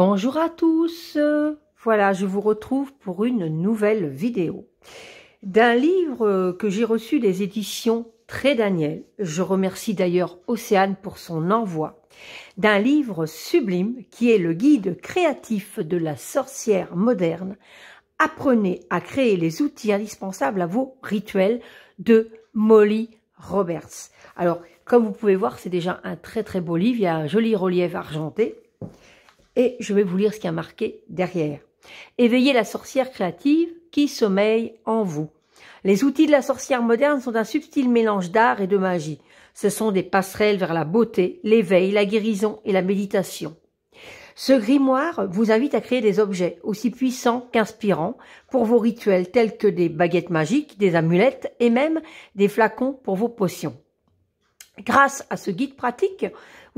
Bonjour à tous, voilà je vous retrouve pour une nouvelle vidéo d'un livre que j'ai reçu des éditions Très Daniel. Je remercie d'ailleurs Océane pour son envoi d'un livre sublime qui est le guide créatif de la sorcière moderne. Apprenez à créer les outils indispensables à vos rituels de Molly Roberts. Alors, comme vous pouvez voir, c'est déjà un très très beau livre. Il y a un joli relief argenté et je vais vous lire ce qui a marqué derrière. Éveillez la sorcière créative qui sommeille en vous. Les outils de la sorcière moderne sont un subtil mélange d'art et de magie. Ce sont des passerelles vers la beauté, l'éveil, la guérison et la méditation. Ce grimoire vous invite à créer des objets aussi puissants qu'inspirants pour vos rituels tels que des baguettes magiques, des amulettes et même des flacons pour vos potions. Grâce à ce guide pratique,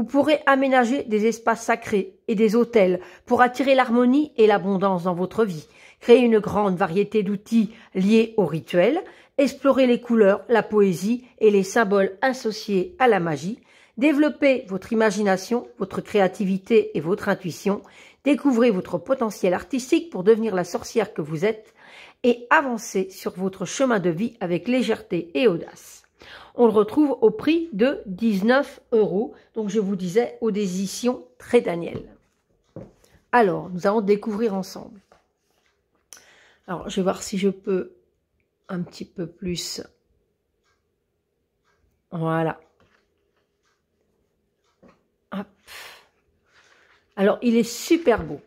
vous pourrez aménager des espaces sacrés et des hôtels pour attirer l'harmonie et l'abondance dans votre vie, créer une grande variété d'outils liés au rituel, explorer les couleurs, la poésie et les symboles associés à la magie, développer votre imagination, votre créativité et votre intuition, découvrez votre potentiel artistique pour devenir la sorcière que vous êtes et avancer sur votre chemin de vie avec légèreté et audace on le retrouve au prix de 19 euros. Donc je vous disais aux éditions Très Daniel. Alors, nous allons découvrir ensemble. Alors, je vais voir si je peux un petit peu plus. Voilà. Alors, il est super beau.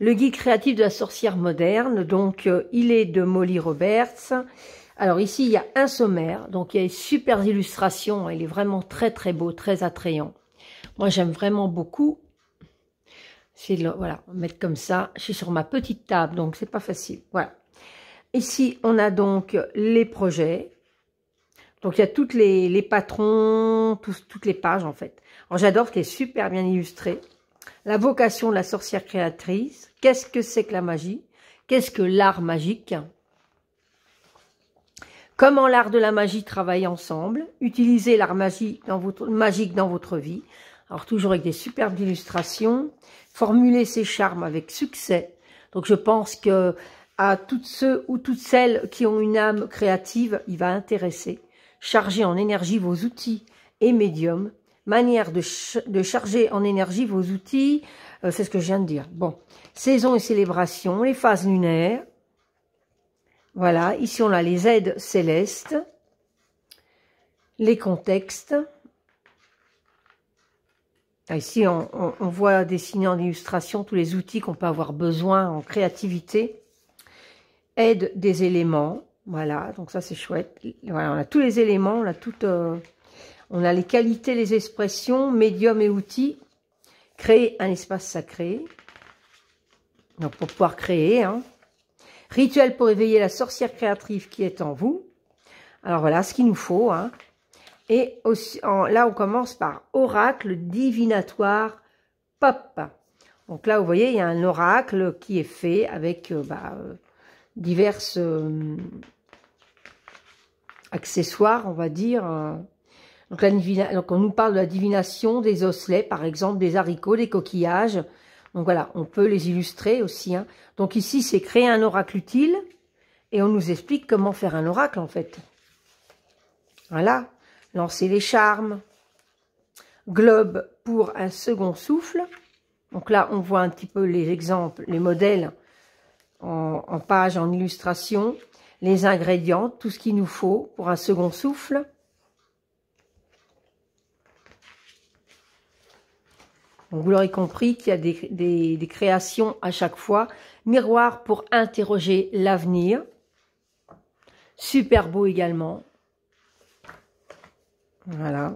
Le guide créatif de la sorcière moderne, donc euh, il est de Molly Roberts. Alors ici, il y a un sommaire, donc il y a une super illustration, il est vraiment très très beau, très attrayant. Moi, j'aime vraiment beaucoup. C'est voilà, mettre comme ça. Je suis sur ma petite table, donc c'est pas facile. Voilà. Ici, on a donc les projets. Donc il y a toutes les, les patrons, toutes les pages en fait. Alors j'adore qui est super bien illustré. La vocation de la sorcière créatrice. Qu'est-ce que c'est que la magie? Qu'est-ce que l'art magique? Comment l'art de la magie travaille ensemble. Utilisez l'art magique dans votre, dans votre vie. Alors toujours avec des superbes illustrations. Formulez ces charmes avec succès. Donc je pense que à toutes ceux ou toutes celles qui ont une âme créative, il va intéresser. Chargez en énergie vos outils et médiums. Manière de, de charger en énergie vos outils, euh, c'est ce que je viens de dire. Bon, saison et célébration, les phases lunaires, voilà, ici on a les aides célestes, les contextes. Ah, ici, on, voit dessiner en illustration tous les outils qu'on peut avoir besoin en créativité. Aide des éléments, voilà, donc ça c'est chouette. On a tous les éléments, on a tout, euh, on a les qualités, les expressions, médium et outils. Créer un espace sacré, donc pour pouvoir créer, hein. Rituel pour éveiller la sorcière créatrice qui est en vous. Alors voilà ce qu'il nous faut. Hein. Et là, on commence par oracle divinatoire pop. Donc là, vous voyez, il y a un oracle qui est fait avec euh, bah, euh, euh, accessoires, on va dire. La, donc, on nous parle de la divination des osselets, par exemple, des haricots, des coquillages, donc voilà, on peut les illustrer aussi. Hein. Donc ici, c'est créer un oracle utile. Et on nous explique comment faire un oracle, en fait. Voilà. Lancer les charmes. Globe pour un second souffle. Donc là, on voit un petit peu les exemples, les modèles en, en page, en illustration. Les ingrédients, tout ce qu'il nous faut pour un second souffle. Vous l'aurez compris qu'il y a des, créations à chaque fois. Miroir pour interroger l'avenir. Super beau également. Voilà.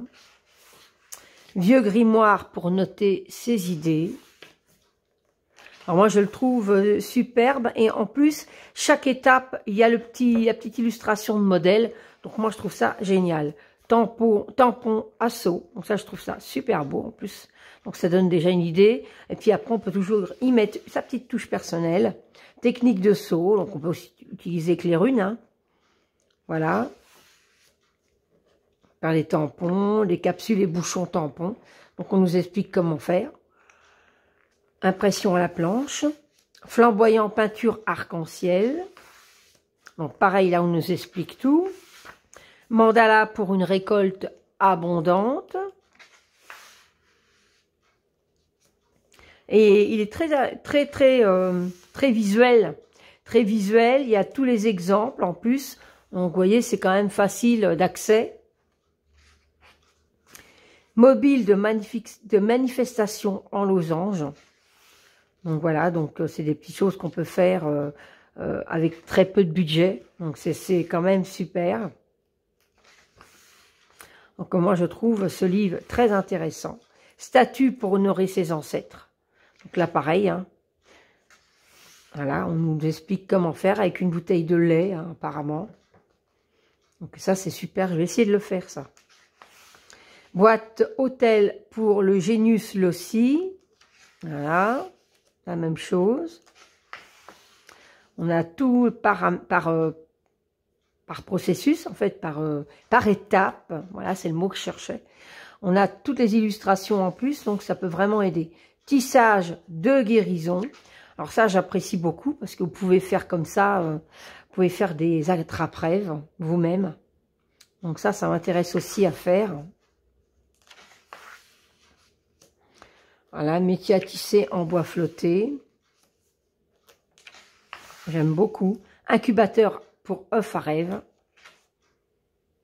Vieux grimoire pour noter ses idées. Alors moi, je le trouve euh, superbe. Et en plus, chaque étape, il y a le petit, la petite illustration de modèle. Donc moi, je trouve ça génial tampon, tampon assaut. Donc ça, je trouve ça super beau en plus. Donc ça donne déjà une idée. Et puis après, on peut toujours y mettre sa petite touche personnelle. Technique de saut. Donc on peut aussi utiliser que les runes. Hein. Voilà. Par les tampons, les capsules et bouchons tampons. Donc on nous explique comment faire. impression à la planche, flamboyant peinture arc-en-ciel. Donc pareil, là on nous explique tout. Mandala pour une récolte abondante. Et il est très très très euh, très visuel, très visuel. Il y a tous les exemples en plus. Donc vous voyez, c'est quand même facile d'accès. Mobile de, manifestation en losange. Donc voilà, donc euh, c'est des petites choses qu'on peut faire euh, avec très peu de budget. Donc c'est quand même super. Donc moi je trouve ce livre très intéressant. Statue pour honorer ses ancêtres. Donc là pareil, hein. voilà, on nous explique comment faire avec une bouteille de lait hein, apparemment. Donc ça c'est super, je vais essayer de le faire ça. Boîte hôtel pour le Genius Lossi. Voilà la même chose. On a tout par, par, euh, par processus, en fait, par, euh, par étape. Voilà, c'est le mot que je cherchais. On a toutes les illustrations en plus, donc ça peut vraiment aider. Tissage de guérison. Alors ça, j'apprécie beaucoup parce que vous pouvez faire comme ça, euh, vous pouvez faire des attrape-rêves vous-même. Donc ça, ça m'intéresse aussi à faire. Voilà, métier à tisser en bois flotté. J'aime beaucoup. Incubateur pour œufs à rêve.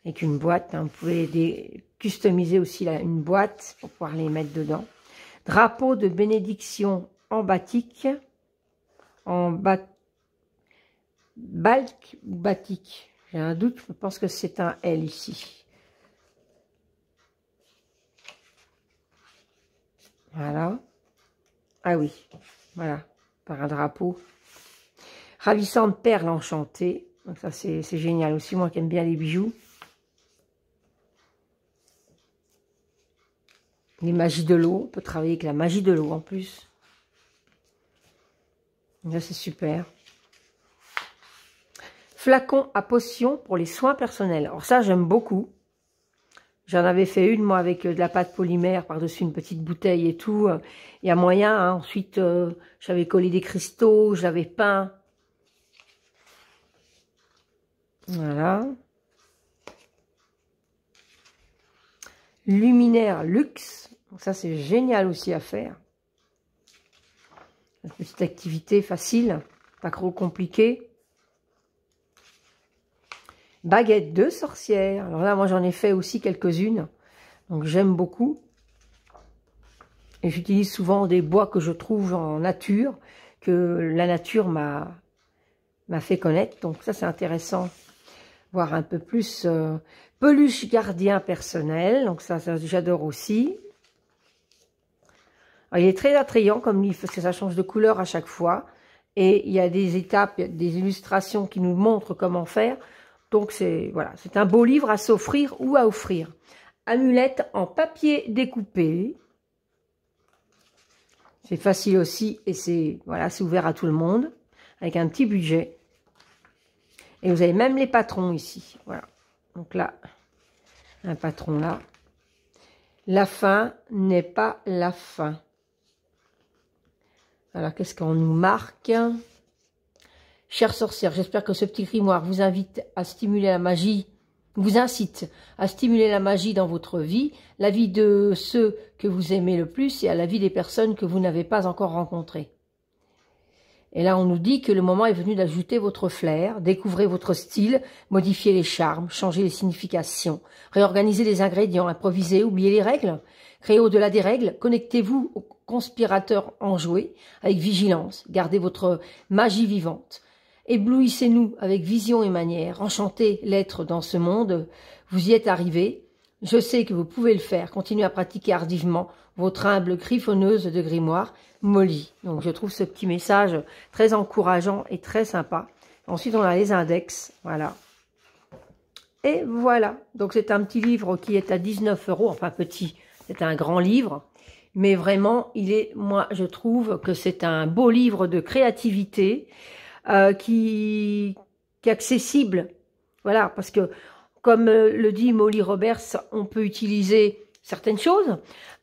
Avec une boîte. Hein. Vous pouvez customiser aussi une boîte pour pouvoir les mettre dedans. Drapeau de bénédiction en batik. En bat... balk ou batik. J'ai un doute, je pense que c'est un L ici. Voilà. Ah oui, voilà, par un drapeau. Ravissante perle enchantée. Donc ça, c'est génial aussi, moi qui aime bien les bijoux. Les magies de l'eau. On peut travailler avec la magie de l'eau en plus. Là, c'est super. Flacon à potion pour les soins personnels. Alors ça, j'aime beaucoup. J'en avais fait une, moi, avec euh, de la pâte polymère par-dessus une petite bouteille et tout. Il y a moyen. Hein. Ensuite, euh, j'avais collé des cristaux, j'avais peint. Voilà. Luminaire luxe. ça, c'est génial aussi à faire. Une petite activité facile, pas trop compliquée. Baguette de sorcière. Alors là, moi, j'en ai fait aussi quelques-unes. Donc, j'aime beaucoup. Et j'utilise souvent des bois que je trouve en nature, que la nature m'a fait connaître. Donc, ça, c'est intéressant. Voir un peu plus euh, peluche gardien personnel. Donc, ça, ça j'adore aussi. il est très attrayant comme livre parce que ça change de couleur à chaque fois. Et il y a des étapes, des illustrations qui nous montrent comment faire. Donc c'est voilà, c'est un beau livre à s'offrir ou à offrir. Amulette en papier découpé. C'est facile aussi et c'est voilà, c'est ouvert à tout le monde avec un petit budget. Et vous avez même les patrons ici. Voilà. Donc là, un patron là. La fin n'est pas la fin. Alors, qu'est-ce qu'on nous marque Chère sorcière, j'espère que ce petit grimoire vous invite à stimuler la magie, vous incite à stimuler la magie dans votre vie, la vie de ceux que vous aimez le plus et à la vie des personnes que vous n'avez pas encore rencontrées. Et là, on nous dit que le moment est venu d'ajouter votre flair, découvrir votre style, modifier les charmes, changer les significations, réorganiser les ingrédients, improviser, oublier les règles, créer au-delà des règles, connectez-vous au conspirateur enjoué avec vigilance, gardez votre magie vivante. Éblouissez-nous avec vision et manière. Enchantez l'être dans ce monde. Vous y êtes arrivé. Je sais que vous pouvez le faire. Continuez à pratiquer hardivement votre humble griffonneuse de grimoire, Molly. Donc je trouve ce petit message très encourageant et très sympa. Ensuite, on a les index. Voilà. Et voilà. Donc c'est un petit livre qui est à 19 euros. Enfin petit, c'est un grand livre. Mais vraiment, il est, moi, je trouve que c'est un beau livre de créativité. Euh, qui, qui est accessible. Voilà, parce que comme euh, le dit Molly Roberts, on peut utiliser certaines choses.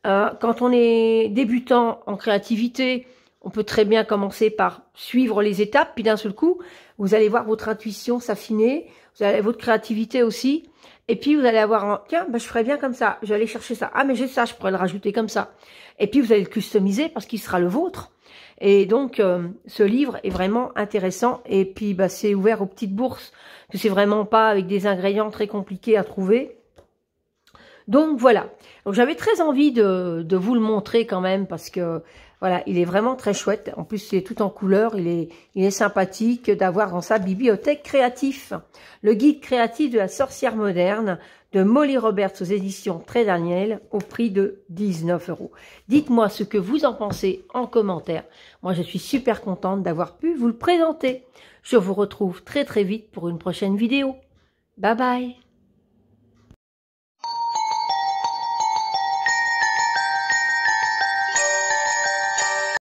Euh, quand on est débutant en créativité, On peut très bien commencer par suivre les étapes, puis d'un seul coup, vous allez voir votre intuition s'affiner, vous allez votre créativité aussi, et puis vous allez avoir un, tiens, ben, je ferais bien comme ça, je vais aller chercher ça. Ah mais j'ai ça, je pourrais le rajouter comme ça. Et puis vous allez le customiser parce qu'il sera le vôtre. Et donc euh, ce livre est vraiment intéressant. Et puis bah, c'est ouvert aux petites bourses, que c'est vraiment pas avec des ingrédients très compliqués à trouver. Donc voilà. Donc j'avais très envie de, vous le montrer quand même parce que voilà, il est vraiment très chouette. En plus, c'est tout en couleur. Il est, il est sympathique d'avoir dans sa bibliothèque créatif. Le guide créatif de la sorcière moderne de Molly Roberts aux éditions Très Daniel au prix de 19 euros. Dites-moi ce que vous en pensez en commentaire. Moi, je suis super contente d'avoir pu vous le présenter. Je vous retrouve très très vite pour une prochaine vidéo. Bye bye